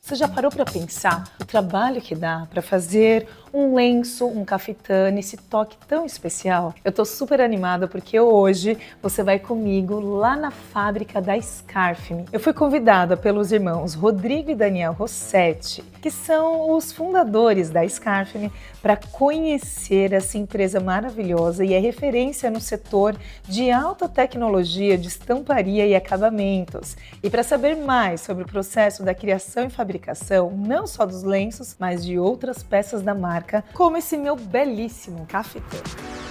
Você já parou para pensar o trabalho que dá para fazer um lenço, um cafetane, esse toque tão especial? Eu tô super animada porque hoje você vai comigo lá na fábrica da Scarfme. Eu fui convidada pelos irmãos Rodrigo e Daniel Rossetti, que são os fundadores da Scarfme, para conhecer essa empresa maravilhosa e é referência no setor de alta tecnologia de estamparia e acabamentos. E para saber mais sobre o processo da criação e fabricação, não só dos lenços, mas de outras peças da marca, como esse meu belíssimo cafetão.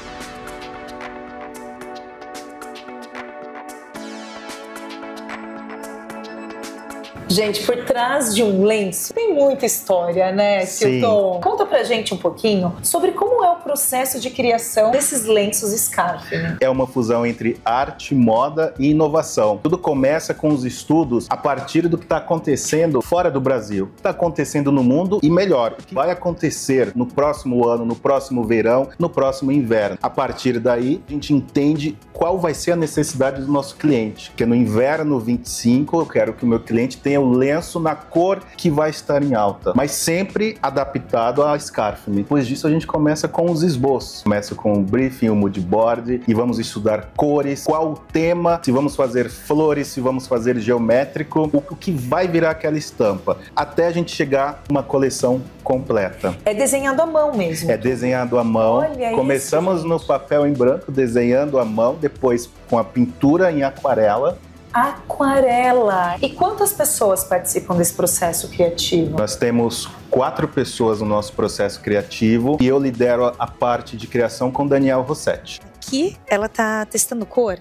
Gente, por trás de um lenço tem muita história, né, Silton? Conta pra gente um pouquinho sobre como é o processo de criação desses lenços Scarf. Né? É uma fusão entre arte, moda e inovação. Tudo começa com os estudos a partir do que está acontecendo fora do Brasil, o que está acontecendo no mundo e melhor, o que vai acontecer no próximo ano, no próximo verão, no próximo inverno. A partir daí, a gente entende qual vai ser a necessidade do nosso cliente. Que no inverno 25, eu quero que o meu cliente tenha o lenço na cor que vai estar em alta, mas sempre adaptado à scarf. Depois disso, a gente começa com os esboços. Começa com o briefing, o mood board e vamos estudar cores, qual o tema, se vamos fazer flores, se vamos fazer geométrico, o que vai virar aquela estampa, até a gente chegar uma coleção completa. É desenhado à mão mesmo. É desenhado à mão. Olha Começamos isso, no papel em branco, desenhando à mão, depois com a pintura em aquarela aquarela. E quantas pessoas participam desse processo criativo? Nós temos quatro pessoas no nosso processo criativo e eu lidero a parte de criação com Daniel Rossetti. Aqui ela tá testando cor?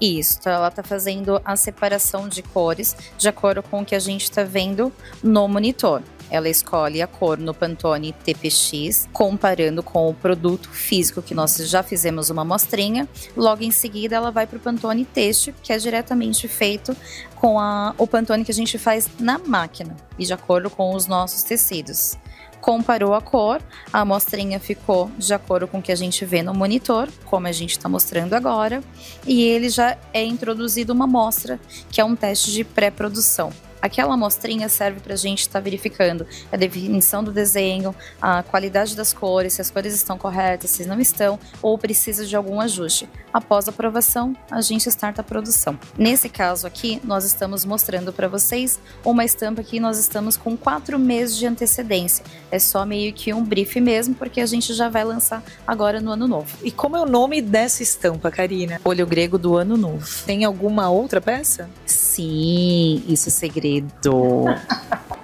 Isso, ela está fazendo a separação de cores de acordo com o que a gente está vendo no monitor ela escolhe a cor no Pantone TPX, comparando com o produto físico que nós já fizemos uma amostrinha. Logo em seguida, ela vai para o Pantone Teste, que é diretamente feito com a, o Pantone que a gente faz na máquina e de acordo com os nossos tecidos comparou a cor, a amostrinha ficou de acordo com o que a gente vê no monitor, como a gente está mostrando agora, e ele já é introduzido uma amostra, que é um teste de pré-produção. Aquela amostrinha serve para a gente estar tá verificando a definição do desenho, a qualidade das cores, se as cores estão corretas, se não estão, ou precisa de algum ajuste. Após a aprovação, a gente starta a produção. Nesse caso aqui, nós estamos mostrando para vocês uma estampa que nós estamos com quatro meses de antecedência. É só meio que um brief mesmo, porque a gente já vai lançar agora no ano novo. E como é o nome dessa estampa, Karina? Olho grego do ano novo. Tem alguma outra peça? Sim, isso é segredo. querido.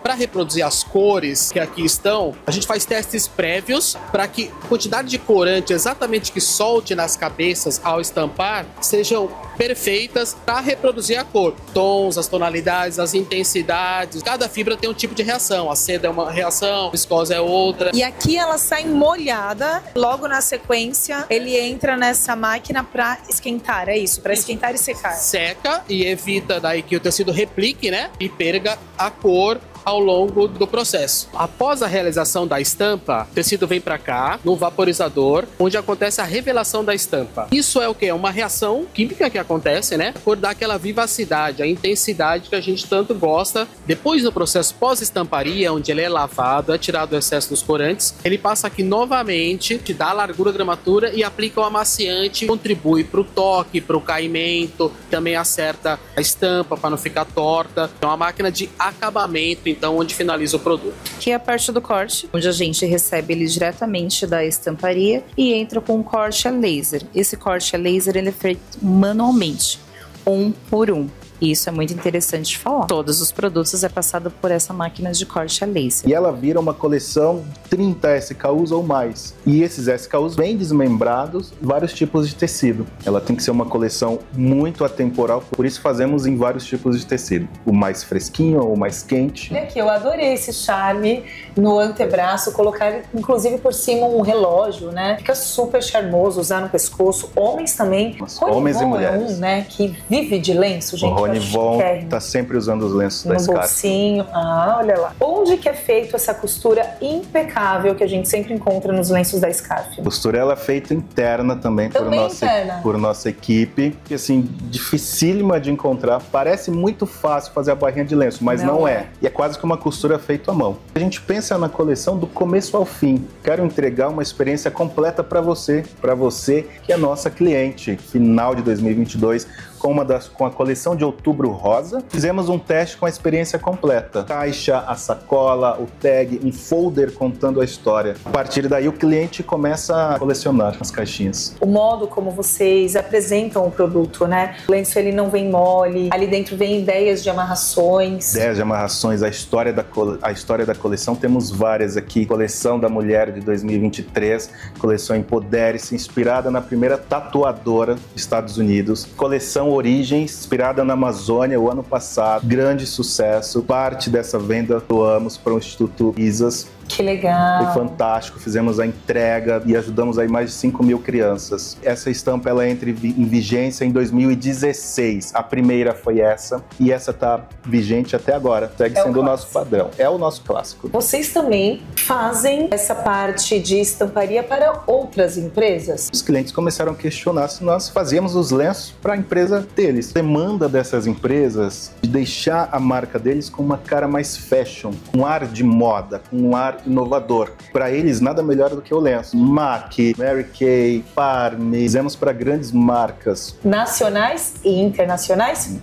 Para reproduzir as cores que aqui estão, a gente faz testes prévios para que a quantidade de corante exatamente que solte nas cabeças ao estampar sejam perfeitas para reproduzir a cor. Tons, as tonalidades, as intensidades. Cada fibra tem um tipo de reação. A seda é uma reação, a viscosa é outra. E aqui ela sai molhada. Logo na sequência, ele entra nessa máquina para esquentar. É isso, para esquentar e secar. Seca e evita daí que o tecido replique, né? E perca a cor ao longo do processo. Após a realização da estampa, o tecido vem para cá, no vaporizador, onde acontece a revelação da estampa. Isso é o que? É uma reação química que acontece, né? Por dar aquela vivacidade, a intensidade que a gente tanto gosta. Depois do processo pós-estamparia, onde ele é lavado, é tirado o excesso dos corantes, ele passa aqui novamente, te dá a largura, a gramatura e aplica o amaciante, contribui para o toque, para o caimento, também acerta a estampa para não ficar torta. É uma máquina de acabamento então onde finaliza o produto. Que é a parte do corte, onde a gente recebe ele diretamente da estamparia e entra com um corte a laser. Esse corte a laser ele é feito manualmente, um por um. E isso é muito interessante de falar. Todos os produtos é passado por essa máquina de corte a laser. E ela vira uma coleção 30 SKUs ou mais. E esses SKUs vêm desmembrados, vários tipos de tecido. Ela tem que ser uma coleção muito atemporal, por isso fazemos em vários tipos de tecido. O mais fresquinho ou o mais quente. Olha aqui, eu adorei esse charme no antebraço, colocar inclusive por cima um relógio, né? Fica super charmoso usar no pescoço. Homens também. Homens e mulheres. É um, né, que vive de lenço, gente. Nivon está sempre usando os lenços no da Scarf. bolsinho. Ah, olha lá. Onde que é feito essa costura impecável que a gente sempre encontra nos lenços da Scarf? Costura ela é feita interna também, por Também nossa, interna. por nossa equipe. E assim, dificílima de encontrar. Parece muito fácil fazer a barrinha de lenço, mas Não não, é. é. E é quase que uma costura feita à mão. A gente pensa na coleção do começo ao fim. Quero entregar uma experiência completa para você, para você que é nossa cliente. Final de 2022, com uma das com a coleção de outubro rosa, fizemos um teste com a experiência completa. Caixa, a sacola, o tag, um folder contando a história. A partir daí o cliente começa a colecionar as caixinhas. O modo como vocês apresentam o produto, né? O lenço ele não vem mole, ali dentro vem ideias de amarrações. 10 de amarrações, a história, da a história da coleção, temos várias aqui. Coleção da Mulher de 2023, coleção Empodere-se, inspirada na primeira tatuadora dos Estados Unidos. Coleção Origens, inspirada na Amazônia o ano passado. Grande sucesso. Parte dessa venda doamos para o Instituto ISAS. Que legal. Foi fantástico, fizemos a entrega e ajudamos aí mais de 5 mil crianças. Essa estampa ela entra em vi- em vigência em 2016. A primeira foi essa e essa tá vigente até agora. Segue É sendo o nosso padrão. É o nosso clássico. Vocês também fazem essa parte de estamparia para outras empresas? Os clientes começaram a questionar se nós fazíamos os lenços para a empresa deles. Demanda dessas empresas de deixar a marca deles com uma cara mais fashion, com um ar de moda, com um ar inovador. Para eles, nada melhor do que o lenço. MAC, Mary Kay, Parme, fizemos para grandes marcas. Nacionais e internacionais?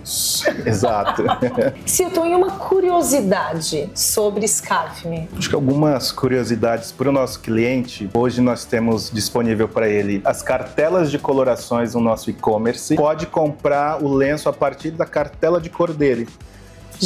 Exato. Silton, e uma curiosidade sobre Scarfme? Acho que algumas curiosidades para o nosso cliente. Hoje nós temos disponível para ele as cartelas de colorações no nosso e-commerce. Pode comprar o lenço a partir da cartela de cor dele.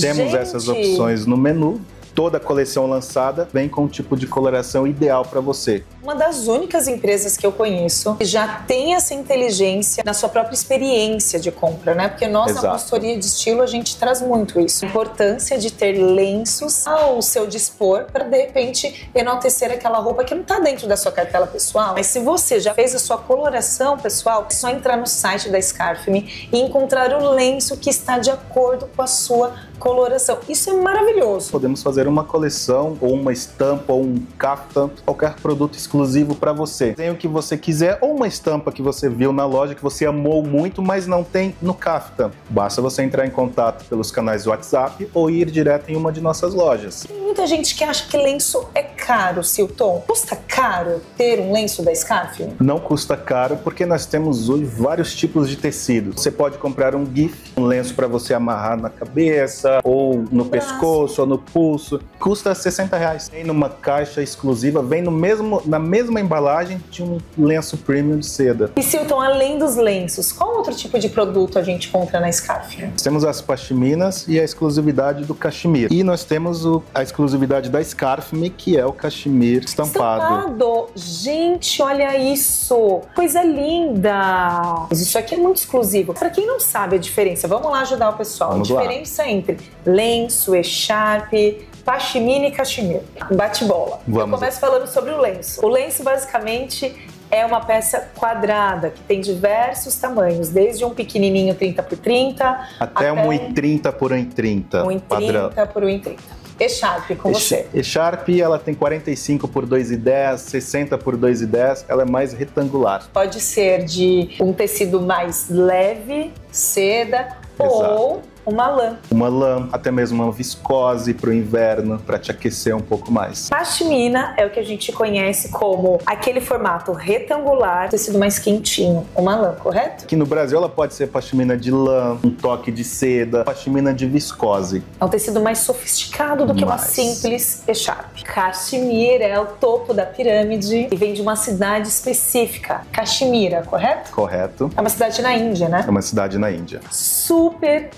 Temos Gente! essas opções no menu. Toda a coleção lançada vem com um tipo de coloração ideal para você. Uma das únicas empresas que eu conheço que já tem essa inteligência na sua própria experiência de compra, né? Porque nós na Exato. consultoria de estilo a gente traz muito isso. A importância de ter lenços ao seu dispor para de repente enaltecer aquela roupa que não está dentro da sua cartela pessoal. Mas se você já fez a sua coloração pessoal, é só entrar no site da Scarfme e encontrar o lenço que está de acordo com a sua coloração. Isso é maravilhoso. Podemos fazer uma coleção ou uma estampa ou um caftan, qualquer produto exclusivo para você. Tem o que você quiser ou uma estampa que você viu na loja que você amou muito, mas não tem no caftan. Basta você entrar em contato pelos canais do WhatsApp ou ir direto em uma de nossas lojas. Muita gente que acha que lenço é caro, Silton. Custa caro ter um lenço da Scarf? Não custa caro porque nós temos hoje vários tipos de tecido. Você pode comprar um GIF, um lenço para você amarrar na cabeça, ou no braço. pescoço, ou no pulso. Custa 60 reais. Vem numa caixa exclusiva, vem no mesmo, na mesma embalagem de um lenço premium de seda. E Silton, além dos lenços, qual outro tipo de produto a gente compra na Scarf? Temos as pashminas e a exclusividade do cachemir. E nós temos o- a exclusividade da Scarfme, que é o cachemir estampado. Estampado. Gente, olha isso. Coisa linda. Mas isso aqui é muito exclusivo. Para quem não sabe a diferença, vamos lá ajudar o pessoal. Vamos a lá. diferença entre lenço, echarpe, pashmina e cachemir. Bate-bola. Eu começo falando sobre o lenço. O lenço, basicamente, é uma peça quadrada que tem diversos tamanhos, desde um pequenininho 30 por 30 Até, Até 1,30 por 1,30. 1,30 padrão. por 1,30. Echarpe com você. Echarpe, ela tem 45 por 2,10, 60 por 2,10, ela é mais retangular. Pode ser de um tecido mais leve, seda, ou uma lã. Uma lã, até mesmo uma viscose para o inverno, para te aquecer um pouco mais. Pashmina é o que a gente conhece como aquele formato retangular, tecido mais quentinho, uma lã, correto? Aqui no Brasil ela pode ser pashmina de lã, um toque de seda, pashmina de viscose. É um tecido mais sofisticado do que uma simples echarpe. Cachemira é o topo da pirâmide e vem de uma cidade específica, Caxemira, correto? Correto? É uma cidade na Índia, né? É uma cidade na Índia. Super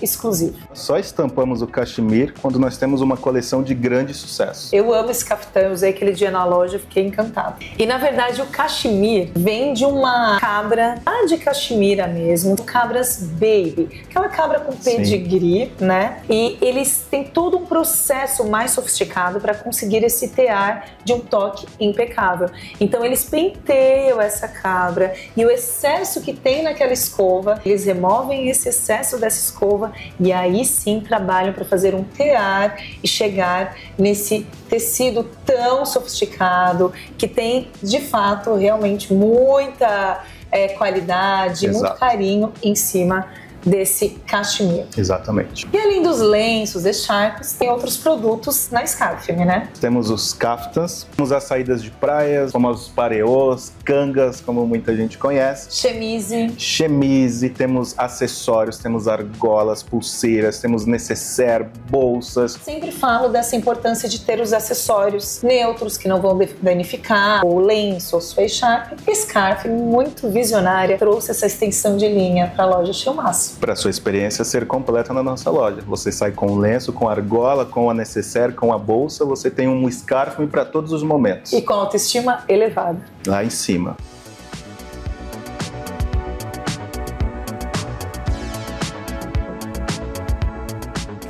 Só estampamos o cachemir quando nós temos uma coleção de grande sucesso. Eu amo esse cafetão, eu usei aquele dia na loja e fiquei encantada. E na verdade o cachemir vem de uma cabra lá de Caxemira mesmo, cabras baby, aquela cabra com Sim. pedigree, né? E eles têm todo um processo mais sofisticado para conseguir esse tear de um toque impecável. Então eles penteiam essa cabra e o excesso que tem naquela escova, eles removem esse excesso dessa escova e e aí sim trabalham para fazer um tear e chegar nesse tecido tão sofisticado que tem de fato realmente muita é, qualidade, Exato. muito carinho em cima desse cachemir. Exatamente. E além dos lenços, echarpes, tem outros produtos na Scarfime, né? Temos os kaftans, temos as saídas de praias, como os pareôs, cangas, como muita gente conhece. Chemise. Chemise, temos acessórios, temos argolas, pulseiras, temos necessaire, bolsas. Sempre falo dessa importância de ter os acessórios neutros que não vão danificar, o lenço, ou sua echarpe. Scarf, muito visionária, trouxe essa extensão de linha para a loja Chilmaço. Para sua experiência ser completa na nossa loja. Você sai com o lenço, com a argola, com a necessaire, com a bolsa, você tem um scarf para todos os momentos. E com autoestima elevada. Lá em cima.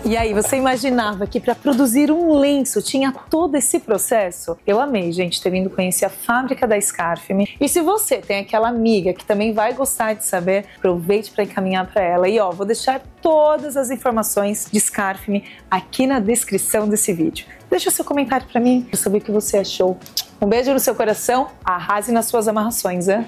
E aí, você imaginava que para produzir um lenço tinha todo esse processo? Eu amei, gente, ter vindo conhecer a fábrica da Scarfme. E se você tem aquela amiga que também vai gostar de saber, aproveite para encaminhar para ela. E ó, vou deixar todas as informações de Scarfme aqui na descrição desse vídeo. Deixa seu comentário para mim, para saber o que você achou. Um beijo no seu coração, arrase nas suas amarrações, hein?